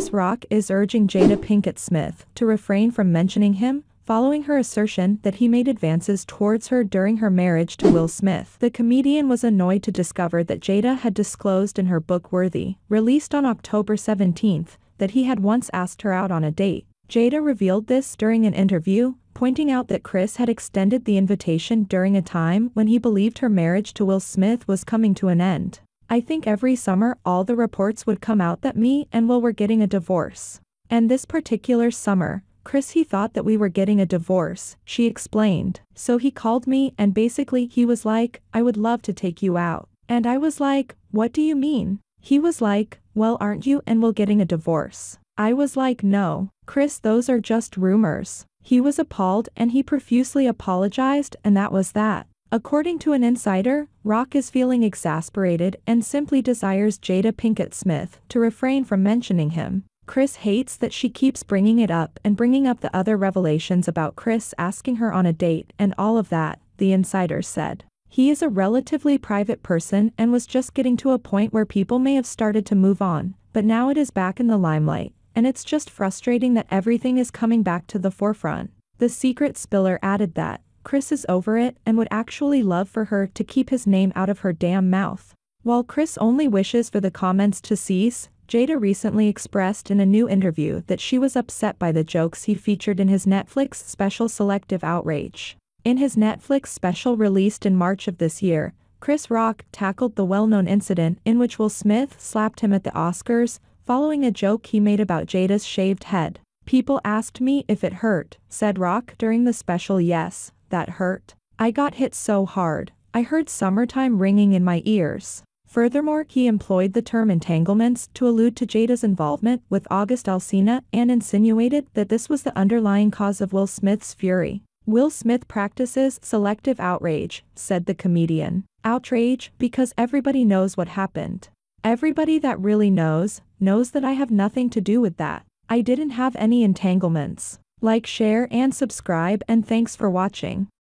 Chris Rock is urging Jada Pinkett Smith to refrain from mentioning him, following her assertion that he made advances towards her during her marriage to Will Smith. The comedian was annoyed to discover that Jada had disclosed in her book Worthy, released on October 17, that he had once asked her out on a date. Jada revealed this during an interview, pointing out that Chris had extended the invitation during a time when he believed her marriage to Will Smith was coming to an end. I think every summer all the reports would come out that me and Will were getting a divorce. And this particular summer, Chris he thought that we were getting a divorce, she explained. So he called me and basically he was like, I would love to take you out. And I was like, what do you mean? He was like, well aren't you and Will getting a divorce? I was like no, Chris those are just rumors. He was appalled and he profusely apologized and that was that. According to an insider, Rock is feeling exasperated and simply desires Jada Pinkett Smith to refrain from mentioning him. Chris hates that she keeps bringing it up and bringing up the other revelations about Chris asking her on a date and all of that, the insider said. He is a relatively private person and was just getting to a point where people may have started to move on, but now it is back in the limelight, and it's just frustrating that everything is coming back to the forefront. The secret spiller added that, Chris is over it and would actually love for her to keep his name out of her damn mouth. While Chris only wishes for the comments to cease, Jada recently expressed in a new interview that she was upset by the jokes he featured in his Netflix special Selective Outrage. In his Netflix special released in March of this year, Chris Rock tackled the well-known incident in which Will Smith slapped him at the Oscars, following a joke he made about Jada's shaved head. People asked me if it hurt, said Rock during the special yes, that hurt. I got hit so hard, I heard summertime ringing in my ears. Furthermore, he employed the term entanglements to allude to Jada's involvement with August Alsina and insinuated that this was the underlying cause of Will Smith's fury. Will Smith practices selective outrage, said the comedian. Outrage, because everybody knows what happened. Everybody that really knows, knows that I have nothing to do with that. I didn't have any entanglements. Like share and subscribe and thanks for watching.